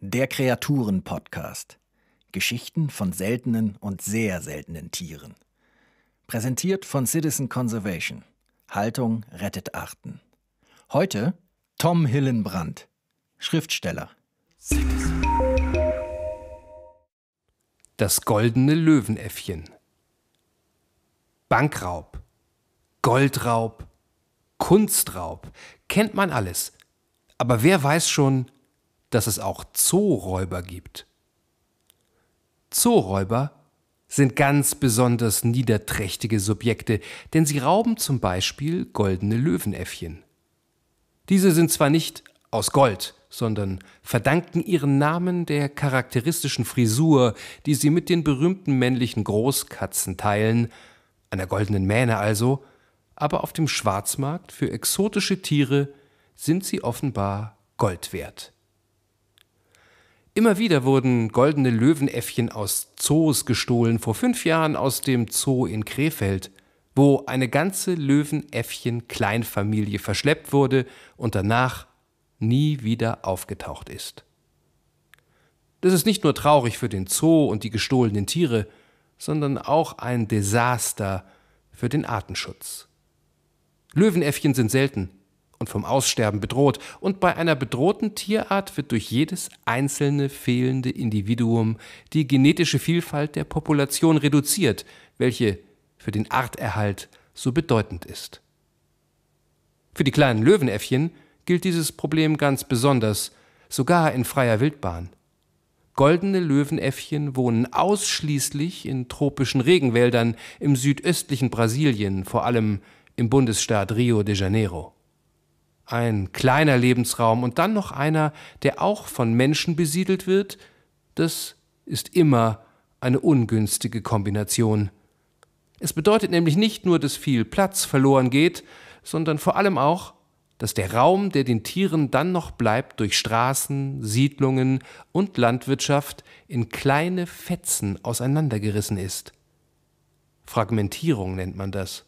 Der Kreaturen-Podcast. Geschichten von seltenen und sehr seltenen Tieren. Präsentiert von Citizen Conservation. Haltung rettet Arten. Heute Tom Hillenbrand, Schriftsteller. Das goldene Löwenäffchen. Bankraub, Goldraub, Kunstraub, kennt man alles. Aber wer weiß schon, dass es auch Zooräuber gibt? Zooräuber sind ganz besonders niederträchtige Subjekte, denn sie rauben zum Beispiel goldene Löwenäffchen. Diese sind zwar nicht aus Gold, sondern verdanken ihren Namen der charakteristischen Frisur, die sie mit den berühmten männlichen Großkatzen teilen, einer goldenen Mähne also, aber auf dem Schwarzmarkt für exotische Tiere sind sie offenbar Gold wert. Immer wieder wurden goldene Löwenäffchen aus Zoos gestohlen, vor fünf Jahren aus dem Zoo in Krefeld, wo eine ganze Löwenäffchen-Kleinfamilie verschleppt wurde und danach nie wieder aufgetaucht ist. Das ist nicht nur traurig für den Zoo und die gestohlenen Tiere, sondern auch ein Desaster für den Artenschutz. Löwenäffchen sind selten und vom Aussterben bedroht, und bei einer bedrohten Tierart wird durch jedes einzelne fehlende Individuum die genetische Vielfalt der Population reduziert, welche für den Arterhalt so bedeutend ist. Für die kleinen Löwenäffchen gilt dieses Problem ganz besonders, sogar in freier Wildbahn. Goldene Löwenäffchen wohnen ausschließlich in tropischen Regenwäldern im südöstlichen Brasilien, vor allem im Bundesstaat Rio de Janeiro. Ein kleiner Lebensraum und dann noch einer, der auch von Menschen besiedelt wird, das ist immer eine ungünstige Kombination. Es bedeutet nämlich nicht nur, dass viel Platz verloren geht, sondern vor allem auch, dass der Raum, der den Tieren dann noch bleibt, durch Straßen, Siedlungen und Landwirtschaft in kleine Fetzen auseinandergerissen ist. Fragmentierung nennt man das.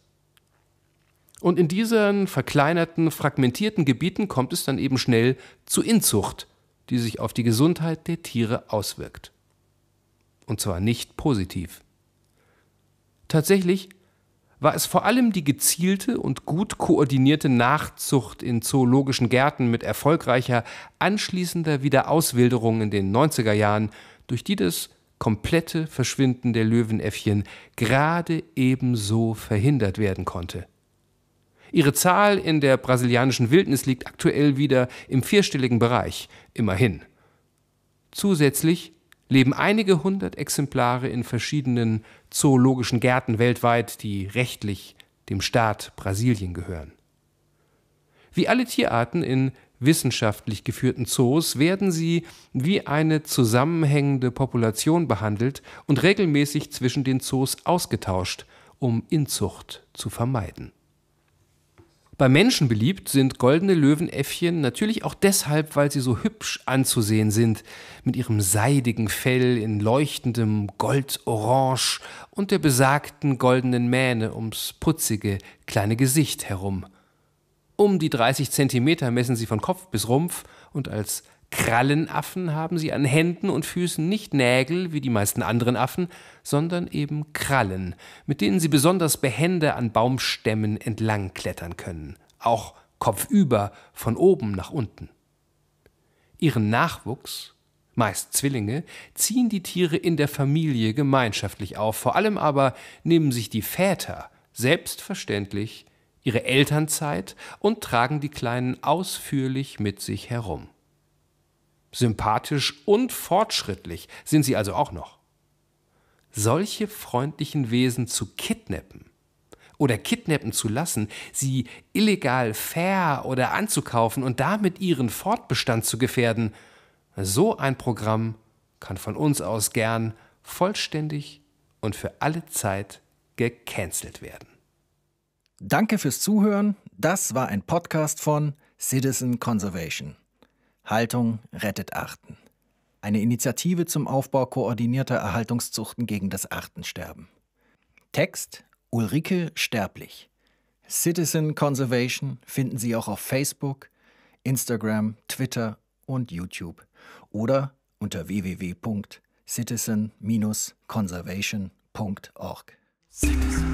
Und in diesen verkleinerten, fragmentierten Gebieten kommt es dann eben schnell zu Inzucht, die sich auf die Gesundheit der Tiere auswirkt. Und zwar nicht positiv. Tatsächlich war es vor allem die gezielte und gut koordinierte Nachzucht in zoologischen Gärten mit erfolgreicher anschließender Wiederauswilderung in den 90er Jahren, durch die das komplette Verschwinden der Löwenäffchen gerade ebenso verhindert werden konnte. Ihre Zahl in der brasilianischen Wildnis liegt aktuell wieder im vierstelligen Bereich, immerhin. Zusätzlich leben einige hundert Exemplare in verschiedenen zoologischen Gärten weltweit, die rechtlich dem Staat Brasilien gehören. Wie alle Tierarten in wissenschaftlich geführten Zoos werden sie wie eine zusammenhängende Population behandelt und regelmäßig zwischen den Zoos ausgetauscht, um Inzucht zu vermeiden. Bei Menschen beliebt sind goldene Löwenäffchen natürlich auch deshalb, weil sie so hübsch anzusehen sind, mit ihrem seidigen Fell in leuchtendem Goldorange und der besagten goldenen Mähne ums putzige kleine Gesicht herum. Um die 30 Zentimeter messen sie von Kopf bis Rumpf und als Krallenaffen haben sie an Händen und Füßen nicht Nägel wie die meisten anderen Affen, sondern eben Krallen, mit denen sie besonders behende an Baumstämmen entlang klettern können, auch kopfüber von oben nach unten. Ihren Nachwuchs, meist Zwillinge, ziehen die Tiere in der Familie gemeinschaftlich auf, vor allem aber nehmen sich die Väter selbstverständlich ihre Elternzeit und tragen die Kleinen ausführlich mit sich herum. Sympathisch und fortschrittlich sind sie also auch noch. Solche freundlichen Wesen zu kidnappen oder kidnappen zu lassen, sie illegal fair oder anzukaufen und damit ihren Fortbestand zu gefährden, so ein Programm kann von uns aus gern vollständig und für alle Zeit gecancelt werden. Danke fürs Zuhören. Das war ein Podcast von Citizen Conservation. Haltung rettet Arten. Eine Initiative zum Aufbau koordinierter Erhaltungszuchten gegen das Artensterben. Text Ulrike Sterblich. Citizen Conservation finden Sie auch auf Facebook, Instagram, Twitter und YouTube oder unter www.citizen-conservation.org. Citizen.